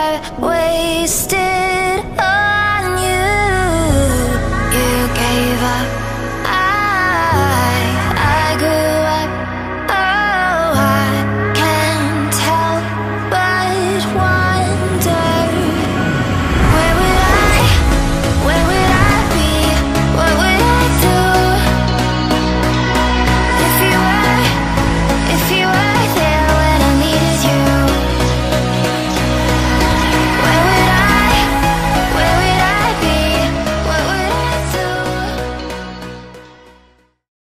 I wasted.